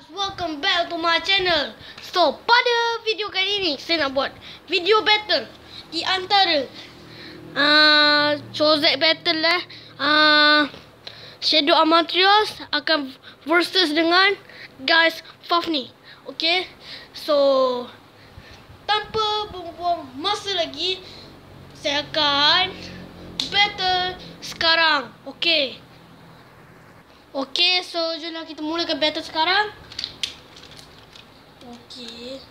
guys, welcome back to my channel. So, pada video kali ini saya nak buat video battle di antara uh, Chozek battle lah. Uh, Shadow Amatrios akan versus dengan guys Fafni. Okay? So, tanpa buang-buang masa lagi, saya akan battle sekarang. Okay? Okay, so jomlah kita mulakan battle sekarang. Okay.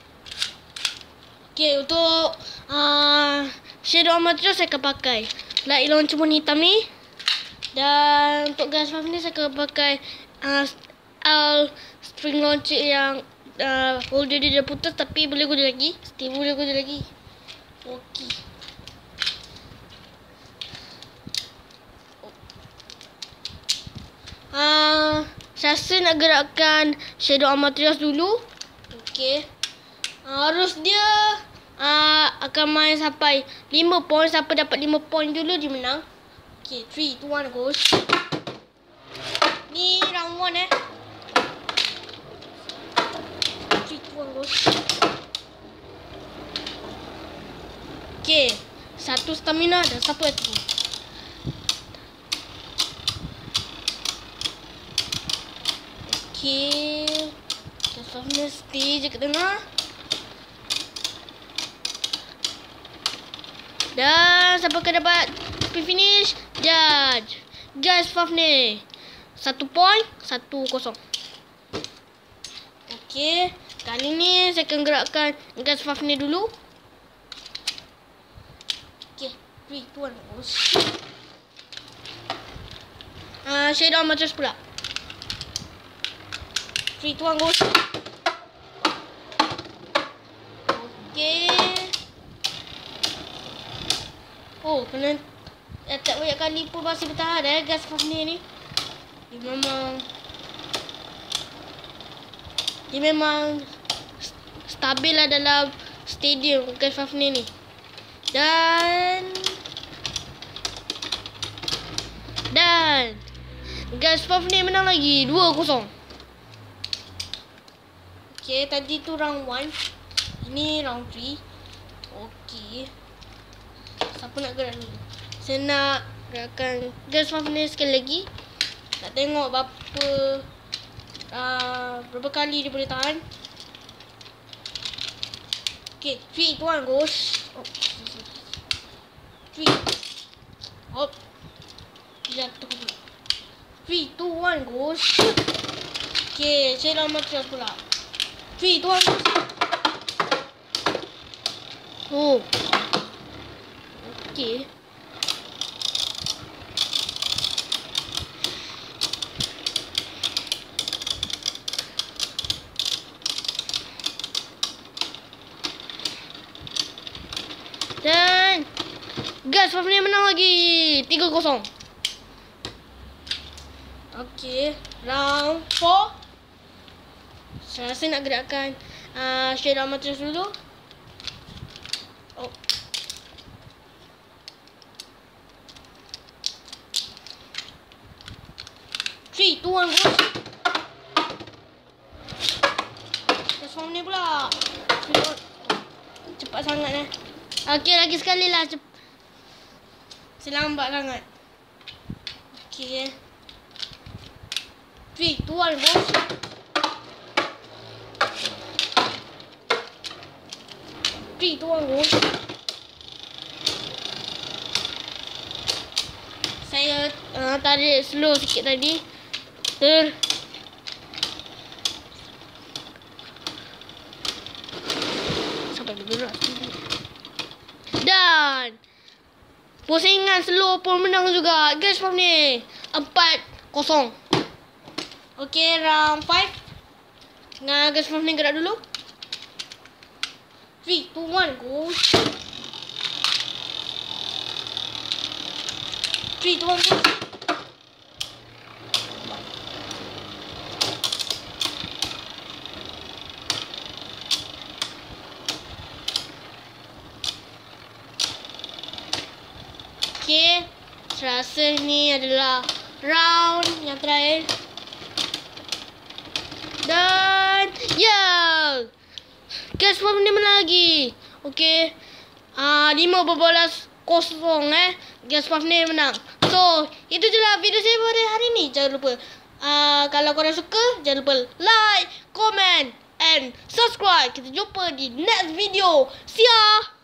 Okay, untuk uh, Shadow Amateur saya akan pakai light launcher warna hitam ni. Dan untuk gas pump ni saya akan pakai uh, L spring launcher yang uh, holder dia dah putus tapi boleh guna lagi. Still boleh guna lagi. Okay. Uh, saya rasa nak gerakkan Shadow Amatrios dulu. Okey. Harus dia uh, akan main sampai 5 poin. Siapa dapat 5 poin dulu dia menang. Okey, 3, 2, 1, go. Ni round 1 eh. 3, 2, 1, go. Okey. Satu stamina dan satu attack. Okay. Kita stay je kat tengah. Dan siapa akan dapat speed finish? Judge. Guys, Faf ni. Satu point, satu kosong. Okay. Kali ni saya akan gerakkan gas Faf ni dulu. Okay. 3, 2, 1. Uh, Shadow Amateurs pula. 3, 2, 1, go. Okay. Oh, kena attack banyak kali pun masih bertahan eh gas Fafnir ni. Dia memang dia memang stabil lah dalam stadium gas Fafnir ni. Dan dan gas Fafnir menang lagi 2-0. Okay, tadi tu round 1. Ini round 3. Okay. Siapa nak gerak ni? Saya nak gerakkan gas pump ni sekali lagi. Nak tengok berapa uh, berapa kali dia boleh tahan. Okay, 3, 2, 1, go. Oh. 3. Hop. Jatuh pula. 3, 2, 1, go. Okay, saya lama terus pula. 3, 2, 1. Oh. Okay. Dan Gas Faf ni menang lagi 3-0 Okay Round 4 saya rasa nak gerakkan uh, Shadow Amateur dulu. Two, one, go. Transform ni pula. Cepat sangat eh. Okey, lagi sekali lah. Cep Selambat sangat. Okey eh. One, go. Three, two, one, go. Saya uh, tarik slow sikit tadi. Ter. Sampai bergerak Dan. Pusingan slow pun menang juga. Guys, pump ni. Empat, kosong. Okay, round five. Dengan gas pump ni gerak dulu. 3, 2, 1, go. 3, 2, 1, go. Okay, rasa ni adalah round yang terakhir. Dan Guys, Puff ni menang lagi. Okay. Ah, 5 berbalas kosong eh. Guys, Puff ni menang. So, itu je lah video saya pada hari ni. Jangan lupa. Uh, kalau korang suka, jangan lupa like, comment and subscribe. Kita jumpa di next video. See ya!